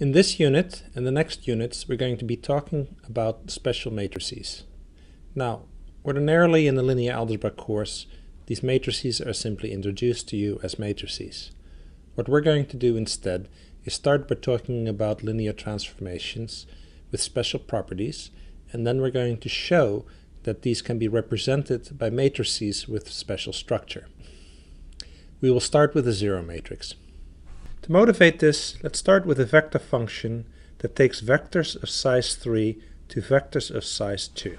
In this unit and the next units, we're going to be talking about special matrices. Now, ordinarily in the linear algebra course, these matrices are simply introduced to you as matrices. What we're going to do instead is start by talking about linear transformations with special properties, and then we're going to show that these can be represented by matrices with special structure. We will start with a zero matrix. To motivate this, let's start with a vector function that takes vectors of size 3 to vectors of size 2.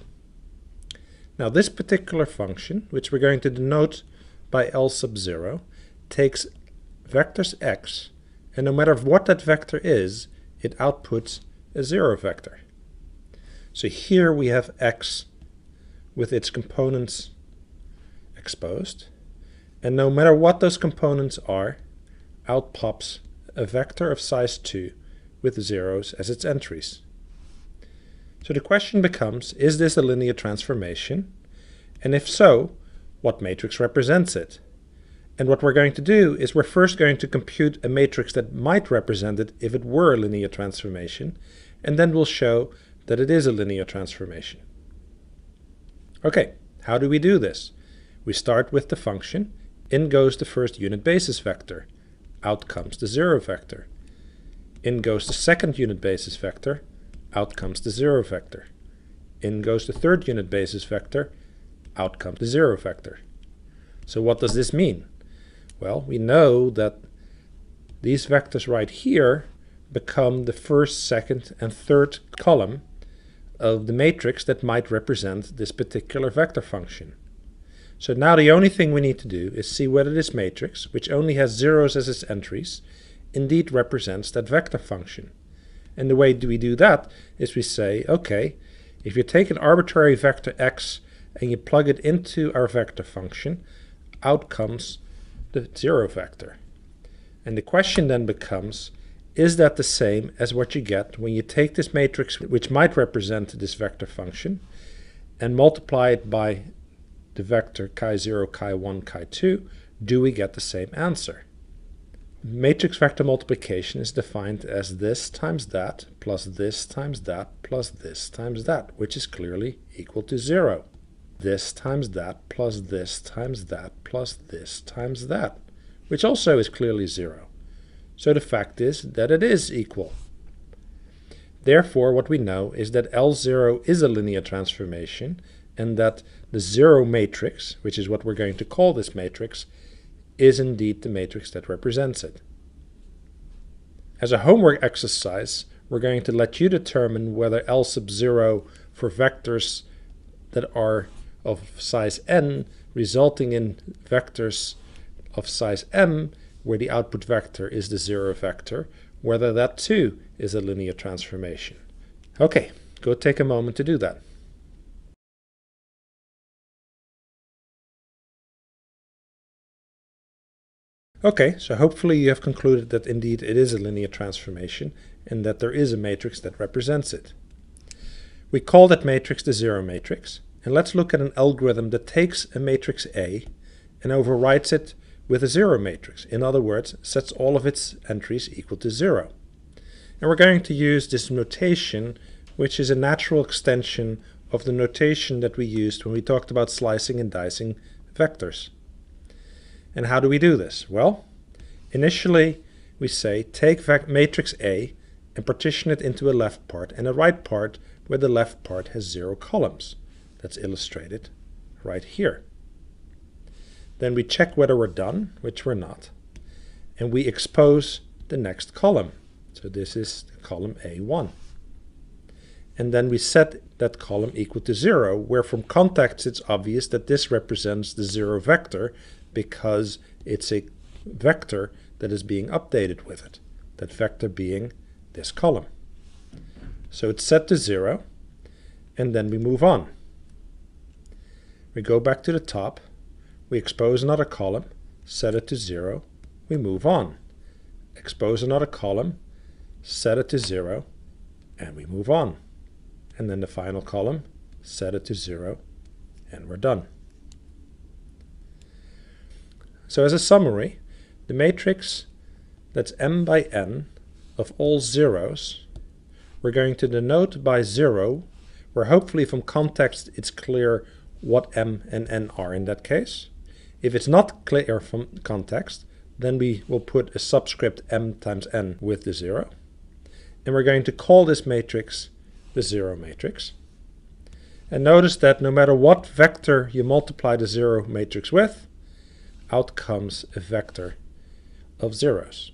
Now this particular function, which we're going to denote by L sub 0, takes vectors x, and no matter what that vector is, it outputs a zero vector. So here we have x with its components exposed, and no matter what those components are, out pops a vector of size 2 with zeros as its entries. So the question becomes, is this a linear transformation? And if so, what matrix represents it? And what we're going to do is we're first going to compute a matrix that might represent it if it were a linear transformation, and then we'll show that it is a linear transformation. Okay, how do we do this? We start with the function, in goes the first unit basis vector, out comes the zero vector. In goes the second unit basis vector, out comes the zero vector. In goes the third unit basis vector, out comes the zero vector. So what does this mean? Well, we know that these vectors right here become the first, second, and third column of the matrix that might represent this particular vector function. So now the only thing we need to do is see whether this matrix, which only has zeros as its entries, indeed represents that vector function. And the way we do that is we say, okay, if you take an arbitrary vector x and you plug it into our vector function, out comes the zero vector. And the question then becomes, is that the same as what you get when you take this matrix, which might represent this vector function, and multiply it by the vector chi0, chi1, chi2, do we get the same answer? Matrix vector multiplication is defined as this times that plus this times that plus this times that, which is clearly equal to 0. This times that plus this times that plus this times that, which also is clearly 0. So the fact is that it is equal. Therefore, what we know is that L0 is a linear transformation and that the zero matrix, which is what we're going to call this matrix, is indeed the matrix that represents it. As a homework exercise, we're going to let you determine whether L sub 0 for vectors that are of size n resulting in vectors of size m where the output vector is the zero vector, whether that too is a linear transformation. Okay, go take a moment to do that. Okay, so hopefully you have concluded that indeed it is a linear transformation and that there is a matrix that represents it. We call that matrix the zero matrix, and let's look at an algorithm that takes a matrix A and overwrites it with a zero matrix. In other words, sets all of its entries equal to zero. And we're going to use this notation, which is a natural extension of the notation that we used when we talked about slicing and dicing vectors. And how do we do this? Well, initially we say take matrix A and partition it into a left part and a right part where the left part has zero columns. That's illustrated right here. Then we check whether we're done, which we're not, and we expose the next column. So this is column A1. And then we set that column equal to 0, where from context it's obvious that this represents the 0 vector because it's a vector that is being updated with it, that vector being this column. So it's set to 0, and then we move on. We go back to the top, we expose another column, set it to 0, we move on. Expose another column, set it to 0, and we move on. And then the final column, set it to 0, and we're done. So as a summary, the matrix that's m by n of all zeros, we're going to denote by 0, where hopefully from context it's clear what m and n are in that case. If it's not clear from context, then we will put a subscript m times n with the 0. And we're going to call this matrix the zero matrix. And notice that no matter what vector you multiply the zero matrix with, out comes a vector of zeros.